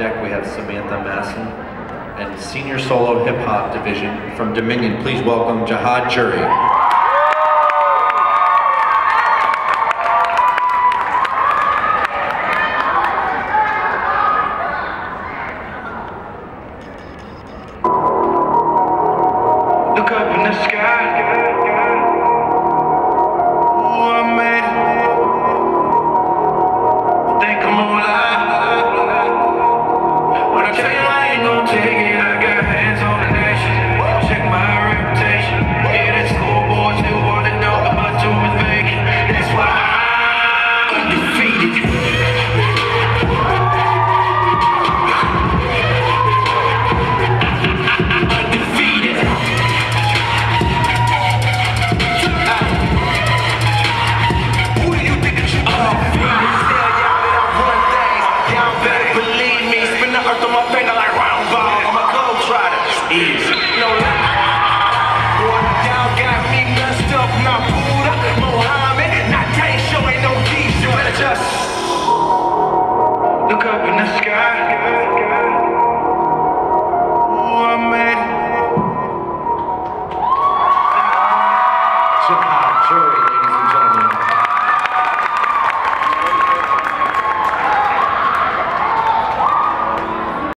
deck, we have Samantha Masson and Senior Solo Hip Hop Division from Dominion. Please welcome Jihad Jury. Look up in the sky. My finger like round ball. I'm a globe trotter. Easy. No lie. Boy, y'all got me messed up. Not Buddha, Mohammed, not. Ain't no peace. You better just look up in the sky. Ooh, I made it. Jihad Jury.